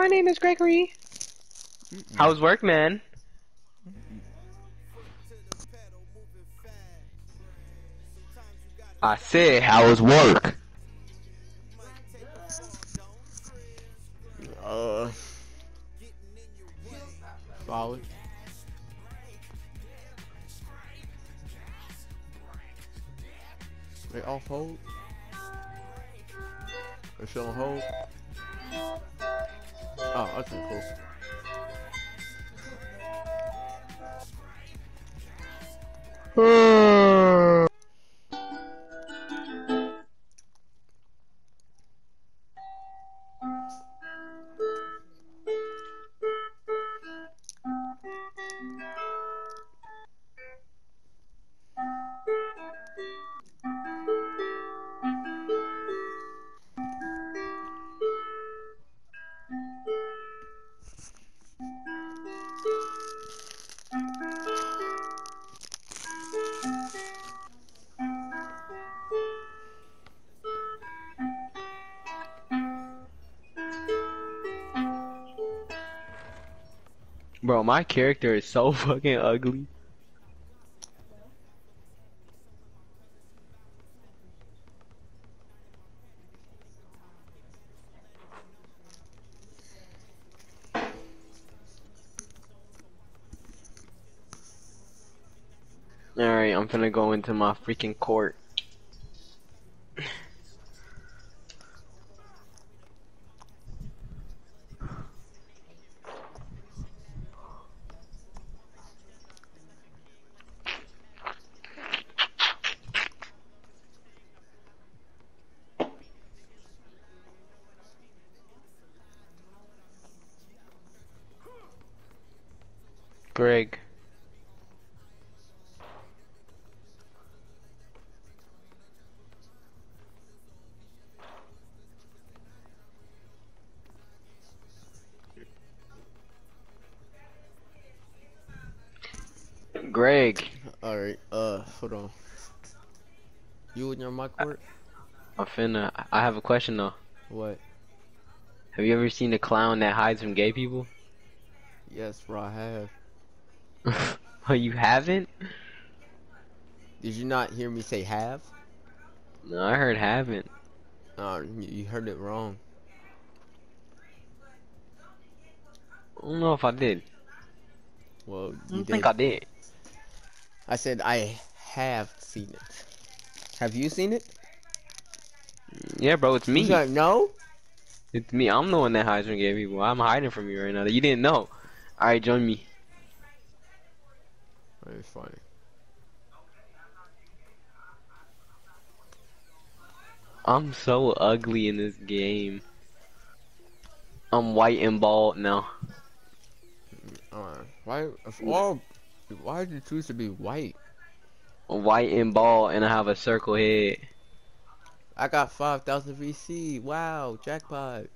my name is Gregory. How's work, man? I said, how's work? Uh, solid. They off hold. They still on hold. Oh, okay, cool. Hmm. Bro, my character is so fucking ugly. Alright, I'm gonna go into my freaking court. Greg. Greg, Alright, uh, hold on. You in your my court? I'm finna. I have a question though. What? Have you ever seen a clown that hides from gay people? Yes, bro, I have. oh, you haven't? Did you not hear me say have? No, I heard haven't. No, you you heard it wrong. I don't know if I did. Well, I you don't did. think I did. I said I have seen it. Have you seen it? Yeah, bro, it's me. You said no? It's me. I'm the one that hides from gay people. I'm hiding from you right now. You didn't know. Alright, join me. It's funny. I'm so ugly in this game. I'm white and bald now. Alright. Why? Of all, why did you choose to be white? White and bald, and I have a circle head. I got 5,000 VC. Wow, jackpot.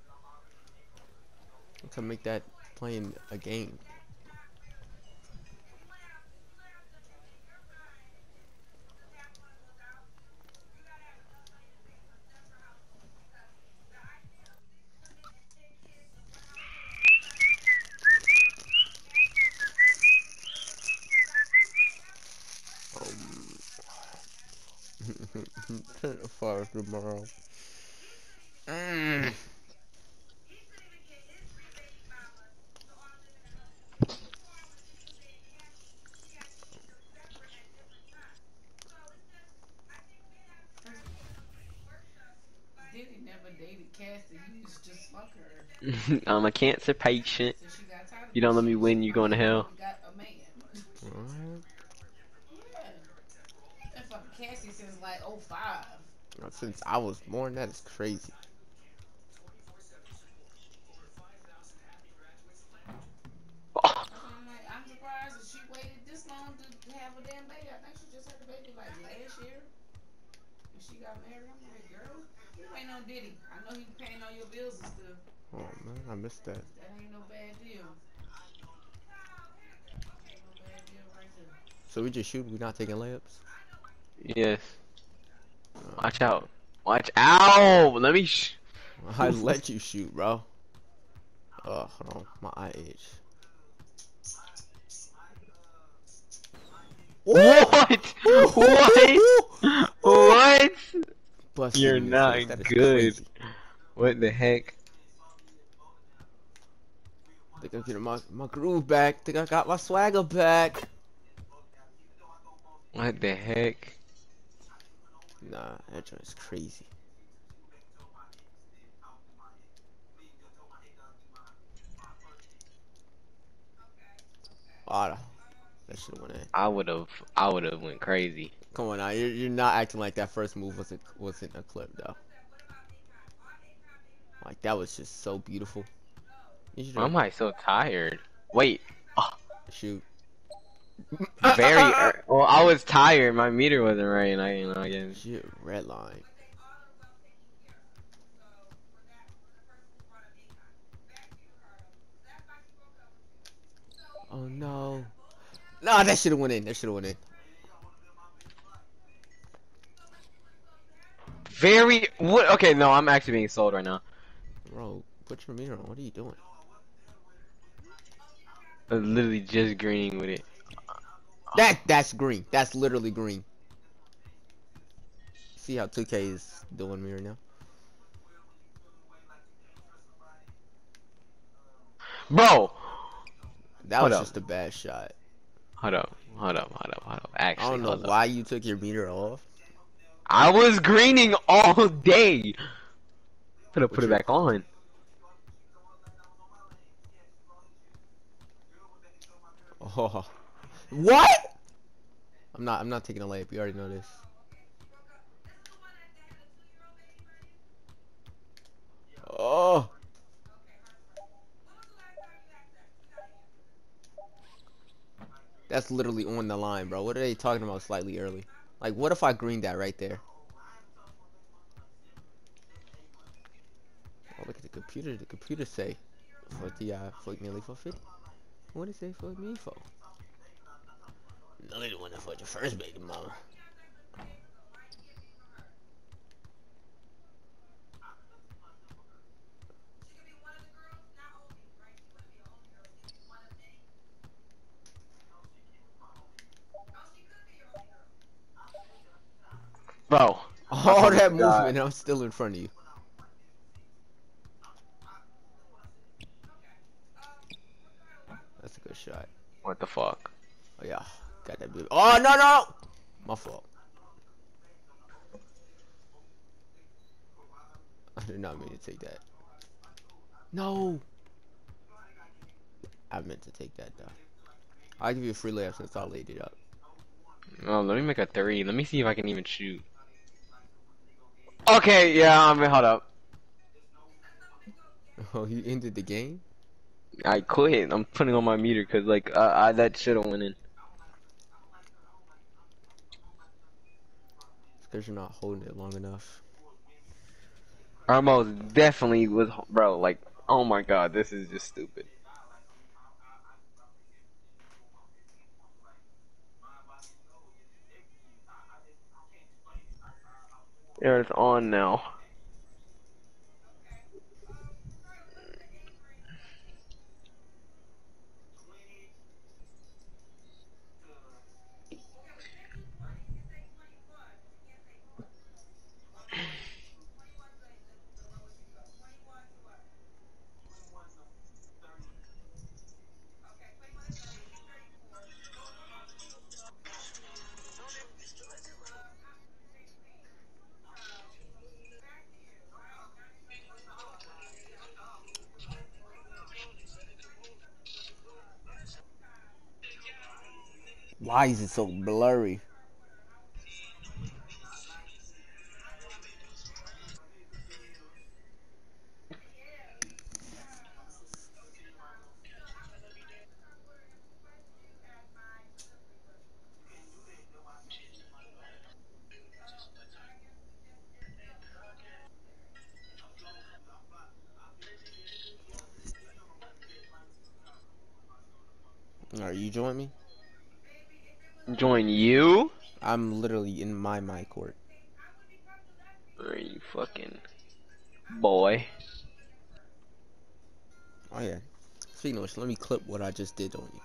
To make that playing a game. Mm. just fuck her. I'm a cancer patient. So she got tired of You don't let me She win, you going to hell. Got a. What? Yeah. Been fucking Cassie since like 05. Since I was born, that is crazy. Oh. Oh man, I missed that. That ain't no bad deal. So we just shoot. We not taking layups. yes. Watch out. Watch out! Let me sh- I let you shoot, bro. Oh, hold on. My eye itch. What? What? What? Busted You're in your not face. Good. crazy. What the heck? Think I'm getting my, my groove back. Think I got my swagger back. What the heck? Nah, that joint's crazy. Ah, that should have went in. I would have. I would have went crazy. Come on now, you're, you're not acting like that first move was a, wasn't a clip though. Like that was just so beautiful. You should Why am I so tired? Wait. Oh. shoot. Very. ear- well, I was tired. My meter wasn't right, and I, you know, I guess. Shit, red line. Oh no. Nah, that should have went in. That should have went in. Very. What? Okay, no, I'm actually being sold right now. Bro, put your meter on. What are you doing? I'm literally just greening with it. That that's green. That's literally green. See how 2K is doing me right now? Bro. That Hold was up. just a bad shot. Hold up. Hold up. Hold up. Hold up. I don't know up. why you took your meter off. I was greening all day. Put it. Put it back on. Oh. What? I'm not I'm not taking a layup. You already know this. Oh. That's literally on the line, bro. What are they talking about slightly early? Like, what if I green that right there? Oh, look at the computer. The computer say, for the, uh, for nearly for 50. What it say for me for? No, they want to for your first baby mama. Bro. All that God. movement, I'm still in front of you. That's a good shot. What the fuck? Oh yeah, got that big. Oh no no, my fault. I did not mean to take that. No. I meant to take that though. I'll give you a free layup since I laid it up. Oh, let me make a three. Let me see if I can even shoot. Okay, yeah, I'm hold up. Oh, you ended the game? I quit. I'm putting on my meter because like uh, I that should have went in. It's because you're not holding it long enough. Almost definitely was, bro. Like, oh my god, this is just stupid. There, it's on now. Why is it so blurry? Are you joining me? Join you? I'm literally in my my court. Are you fucking boy? Oh yeah. Speaking of which, let me clip what I just did on you.